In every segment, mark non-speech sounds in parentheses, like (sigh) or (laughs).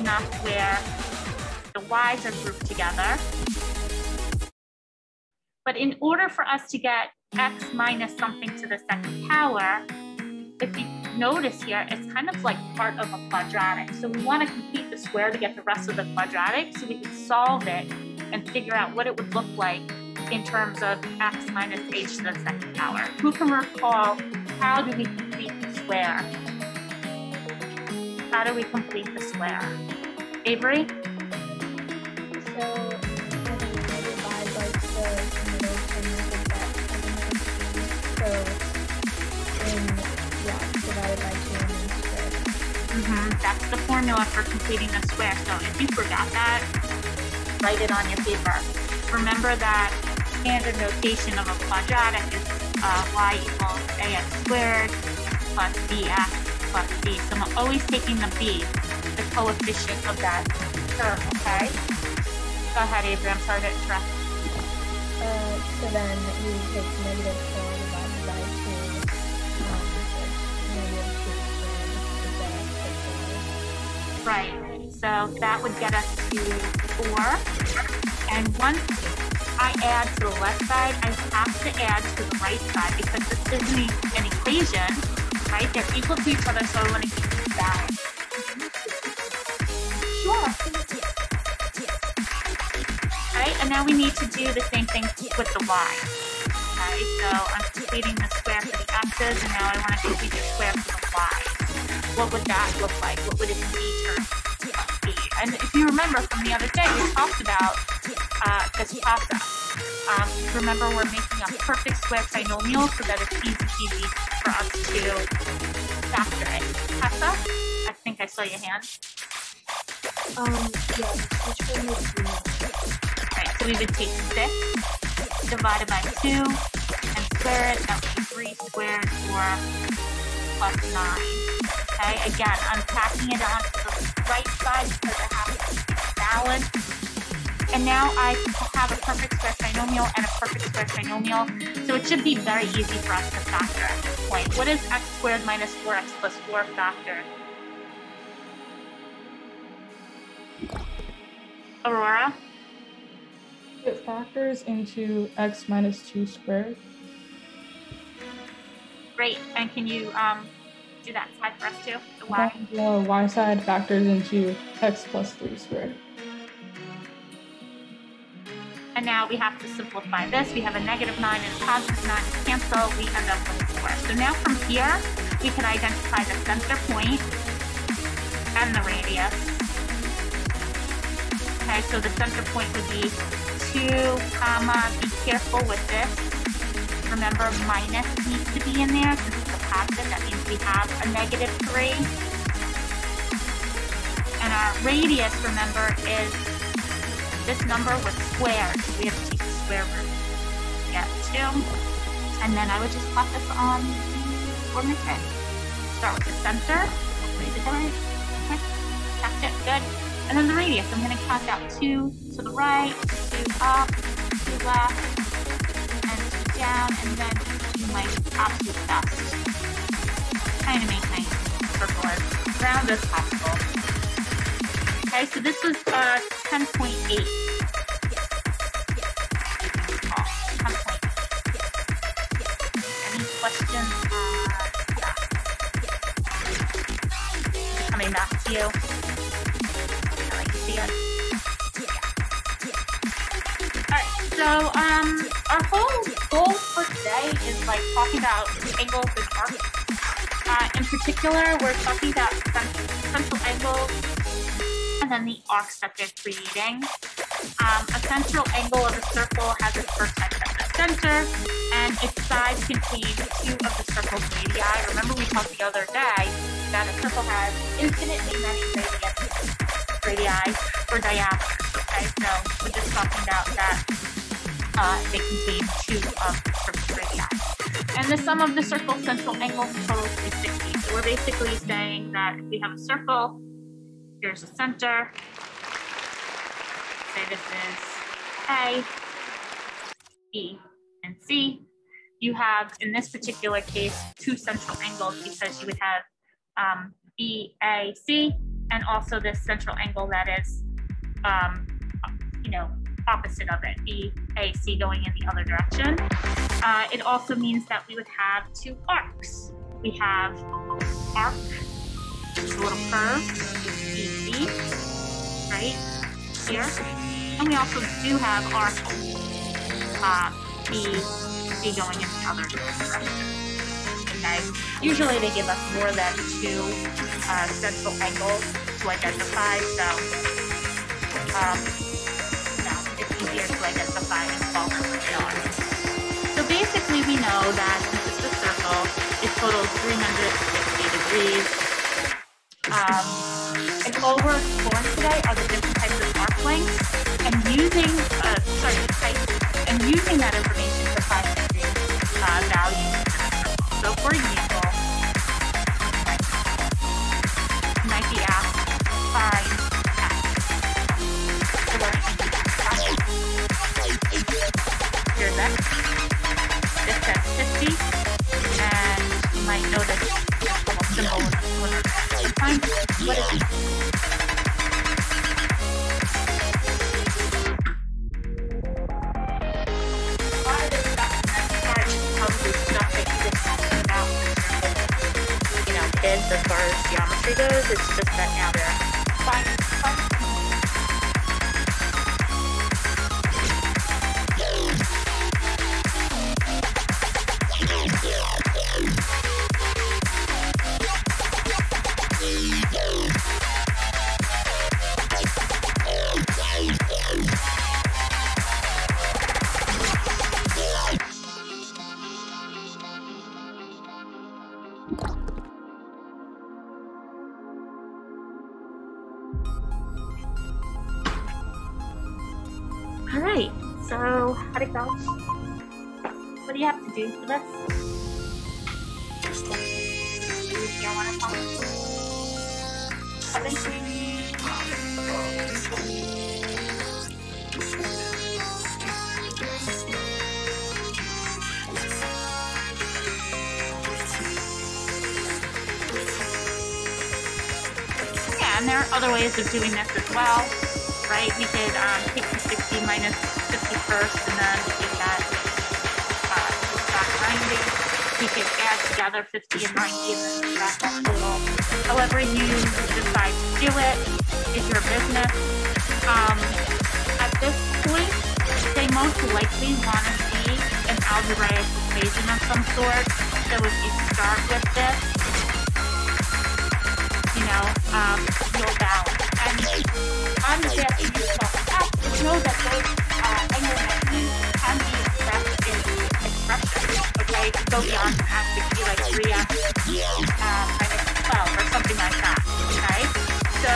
enough where the y's are grouped together. But in order for us to get x minus something to the second power, if you notice here, it's kind of like part of a quadratic. So we want to complete the square to get the rest of the quadratic so we can solve it and figure out what it would look like in terms of x minus h to the second power. Who can recall how do we complete the square? How do we complete the square? Avery? So, I So, in, yeah, divided by 2 and then squared. Mm-hmm. That's the formula for completing the square. So if you forgot that, write it on your paper. Remember that standard notation of a quadratic is uh, y equals ax squared plus bx plus c. So I'm always taking the b, the coefficient of that term, okay? Go ahead, Avery. I'm sorry to interrupt. Uh, so then we take negative 4 divided by 2, um, negative 2 squared is the square. Right. So that would get us to four. And once I add to the left side, I have to add to the right side because this isn't an equation, right? They're equal to each other, so I want to keep them balanced. Sure. Right, and now we need to do the same thing with the y. Okay, so I'm completing the square for the x's, and now I want to complete the square for the y. What would that look like? What would term be? And if you remember from the other day, we talked about uh, this process. Um, remember, we're making a perfect square trinomial so that it's easy peasy for us to factor it. Tessa, I think I saw your hand. Um, yeah, which one would you Right, so we would take 6 divided by 2 and square it. That would be 3 squared or plus 9. Okay, again, I'm tacking it onto the right side because I have to it balanced. And now I have a perfect square trinomial and a perfect square trinomial. So it should be very easy for us to factor at this point. What is x squared minus 4x plus 4 factor? Aurora? It factors into x minus 2 squared. Great. And can you um, do that side for us too? The y? The y side factors into x plus 3 squared. And now we have to simplify this. We have a negative 9 and a positive 9 to cancel. We end up with 4. So now from here, we can identify the center point and the radius. Okay, so the center point would be 2, comma, be careful with this. Remember, minus needs to be in there since it's a positive. That means we have a negative 3. And our radius, remember, is this number was squared. So we have to take the square root. Get 2. And then I would just plot this on the coordinate grid. Start with the center. Raise it down. Okay. Tapped it. Good. And then the radius. I'm going to count out 2 to the right, 2 up, 2 left, and 2 down, and then do my absolute best. Trying to make my circle as round as possible. Okay, so this was uh, 10.8. Any questions? Uh. I like to. Alright, so um, our whole goal for today is like talking about angles and arcs. Uh, in particular, we're talking about central angles and then the that they're creating. Um, a central angle of a circle has its vertex at the center, and its sides contain two of the circle's radii. Remember we talked the other day that a circle has infinitely many radii, radii or diameters. Okay, so we're just talking about that uh, they contain two of the circle's radii. And the sum of the circle's central angles totals 360. So we're basically saying that if we have a circle, here's the center. Say this is A, B, and C. You have, in this particular case, two central angles because you would have um, B, A, C, and also this central angle that is, um, you know, opposite of it, BAC going in the other direction. Uh, it also means that we would have two arcs. We have arc, a little curve, BC, right here. And we also do have arc uh, B, B going in the other direction. Okay. Usually they give us more than two uh, central angles to identify, so um, no, it's easier to identify and they are. So basically we know that this is a circle, it totals 360 degrees. Um, and all we're exploring today are the different types of lengths and using, uh, sorry, and using that information to find uh, values. So for example, kids as far as geometry goes. It's just that now they're finding All right. So how'd it go? What do you have to do for this? Yeah, and there are other ways of doing this as well, right? We could um, take the 60 minus 50 first and then take that uh, back 90. We could add together 50 and 90 and then back that total. However you decide to do it, is your business. Um, at this point, they most likely want to see an algebraic equation of some sort. So if you start with this, you know, um, you'll balance. And on the best test, know go beyond could be like 3x uh, minus 12 or something like that, okay? So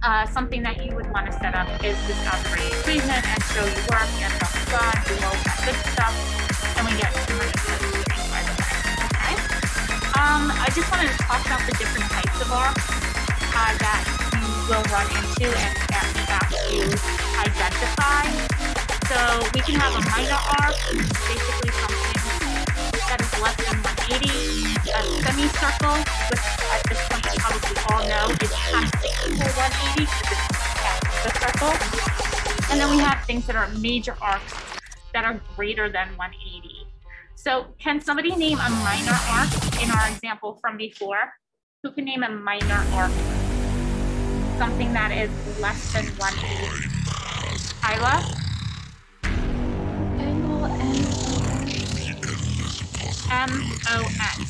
uh, something that you would want to set up is this algebraic equation and show your work and blah, blah, blah, do all that good stuff. And we get 273 by okay? Um, I just wanted to talk about the different types of arcs uh, that you will run into and that we to identify. So we can have a minor arc, basically something that is less than 180, a uh, semicircle, which at this point you probably all know is half equal 180 because it's half the circle. And then we have things that are major arcs that are greater than 180. So can somebody name a minor arc in our example from before? Who can name a minor arc? Something that is less than 180. Kyla? M M-O-N.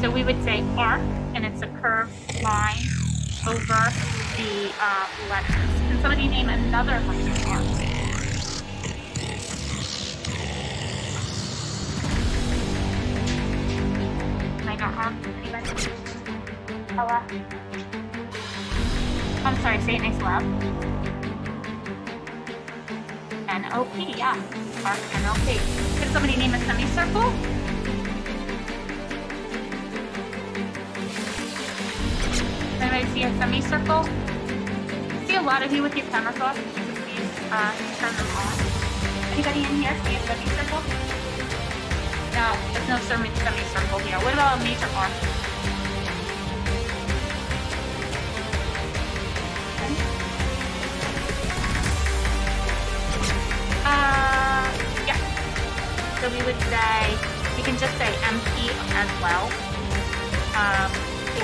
So we would say arc, and it's a curved line over the uh, letters. Can somebody name another minor arc? Ella? I'm sorry, say it nice loud. NOP, yeah. NOP. Can somebody name a semicircle? Anybody see a semicircle? I see a lot of you with your cameras off. Please uh, turn them on. Anybody in here see a semicircle? No, there's no semi- semicircle here. What about a major arc? Would say, you can just say MP as well. Um,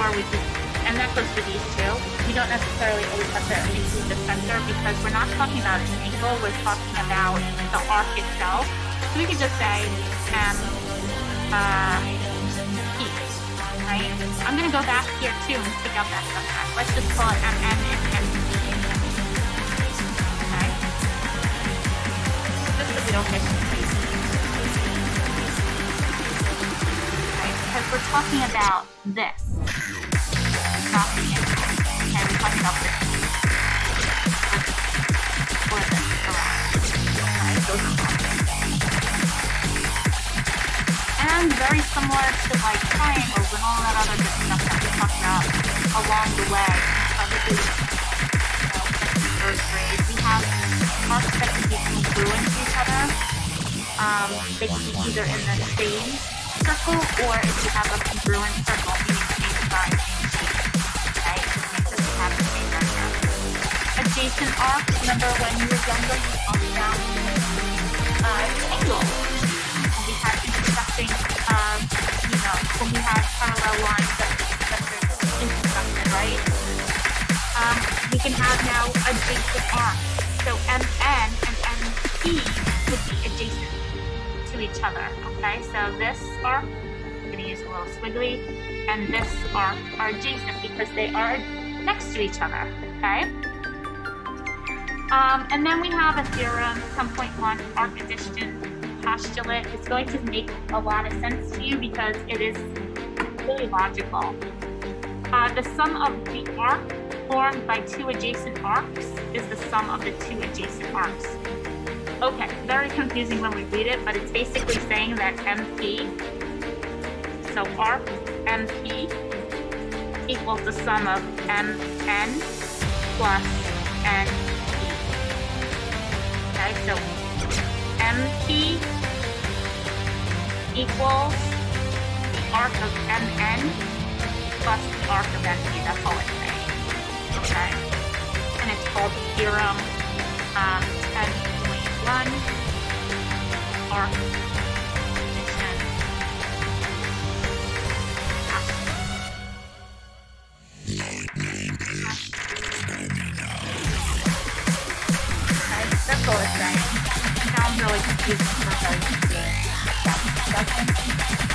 or we could, and that goes for these two. We don't necessarily always have to include the center because we're not talking about an angle, we're talking about the arc itself. So we could just say M, uh, P, right? I'm gonna go back here too and pick out that stuff. Let's just call it MN and MP. Okay? Confused. Right? Because we're talking about this, not the. Okay, we're talking about this. And very similar to like triangles and all that other good stuff that we talked about along the way. Probably, you know, grade. We have be congruent to each other. Um, they can be either in the same circle or if you have a congruent circle, meaning same size, same shape. Okay? It doesn't have the same. Adjacent arcs, remember when you were younger, you talked about uh, angles. When we had intersecting, um, you know, when we had parallel lines that, that intersected, right? Um, we can have now adjacent arcs. MN and MP would be adjacent to each other. Okay, so this arc, I'm to use a little squiggly, and this arc are adjacent because they are next to each other. Okay. Um, and then we have a theorem, 10.1, arc addition postulate. It's going to make a lot of sense to you because it is really logical. Uh, the sum of the arc formed by two adjacent arcs is the sum of the two adjacent arcs. Okay, very confusing when we read it, but it's basically saying that MP, so arc MP equals the sum of MN plus NP. Okay, so MP equals the arc of MN plus the arc of NP. That's all it's saying. And it's called theorem um, 10.1 arc. (laughs) Okay, that's all it's saying. It sounds really confusing for those who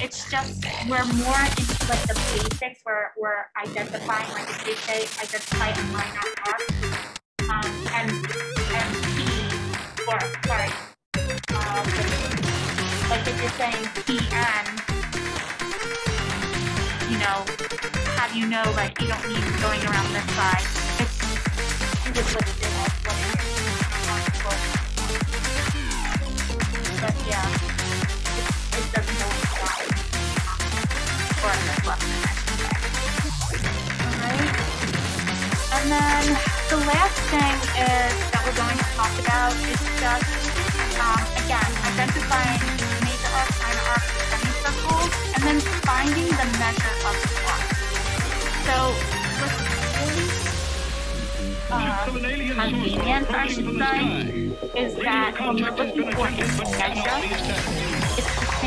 it's just we're more into like the basics. We're we're identifying like if they say identify a minor arc, um, and and P or sorry, um, like if you're saying PN, you know, how do you know like you don't need going around this side? It's you just is. But yeah, Alright. And then the last thing is that we're going to talk about is just, um, again, identifying major arc, minor arc, semicircles, and then finding the measure of the arc. So, what's really uh, convenient, I should say, is that when we're looking for a measure,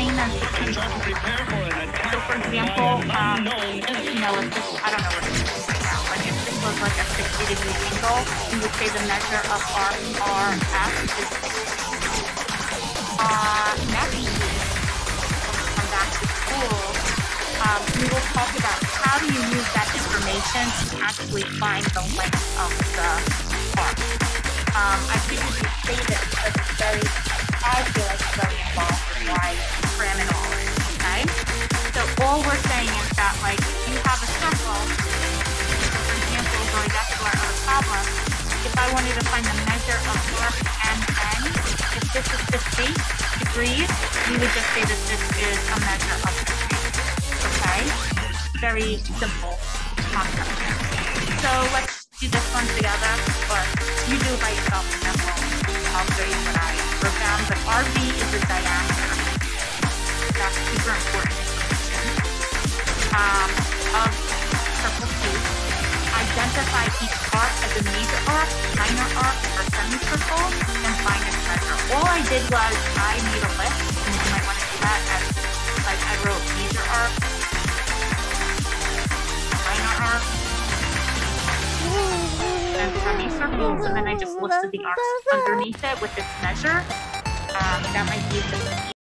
angle. So, for example, um, you know, if this, I don't know what this is right now, but if this was like a 60 degree angle, we would say the measure of our RF is 60. Uh, next come back to school, um, we will talk about how do you use that information to actually find the length of the arc. Um, I think should save it because it's very, I feel like it's very involved why all okay? So all we're saying is that, like, if you have a circle, for example, going back to our other problem, if I wanted to find the measure of arc MN, if this is 50 degrees, we would just say that this is a measure of 50, okay? very simple concept. So let's do this one together, or you do it by yourself and then we'll, Wrote down. But RV is a diameter. That's super important. Um, of circle two. Identify each arc as a major arc, minor arc, or semicircle, and find its measure. All I did was I made a list, and you might want to do that as like I wrote major arc, minor arc, and semicircles, and then I just lifted the arcs underneath it with this measure. Um, that might be the